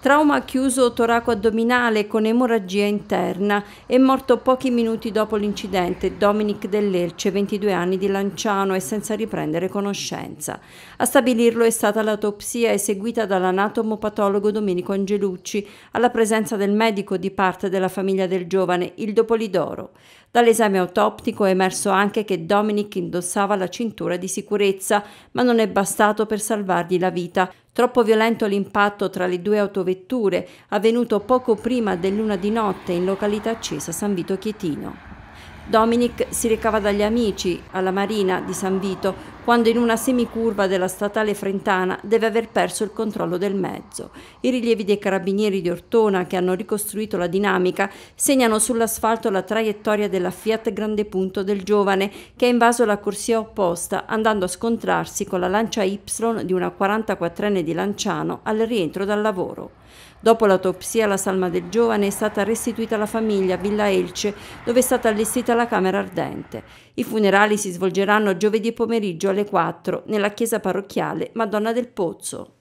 Trauma chiuso toraco-addominale con emorragia interna. È morto pochi minuti dopo l'incidente Dominic Dell'Elce, 22 anni di Lanciano e senza riprendere conoscenza. A stabilirlo è stata l'autopsia eseguita dall'anatomopatologo Domenico Angelucci alla presenza del medico di parte della famiglia del giovane, il Dopolidoro. Dall'esame autoptico è emerso anche che Dominic indossava la cintura di sicurezza, ma non è bastato per salvargli la vita. Troppo violento l'impatto tra le due autovetture, avvenuto poco prima dell'una di notte in località accesa San Vito Chietino. Dominic si recava dagli amici alla Marina di San Vito quando in una semicurva della statale Frentana deve aver perso il controllo del mezzo. I rilievi dei carabinieri di Ortona che hanno ricostruito la dinamica segnano sull'asfalto la traiettoria della Fiat Grande Punto del giovane che ha invaso la corsia opposta andando a scontrarsi con la Lancia Y di una 44enne di Lanciano al rientro dal lavoro. Dopo l'autopsia la salma del giovane è stata restituita alla famiglia a Villa Elce, dove è stata allestita la camera ardente. I funerali si svolgeranno giovedì pomeriggio alle 4 nella chiesa parrocchiale Madonna del Pozzo.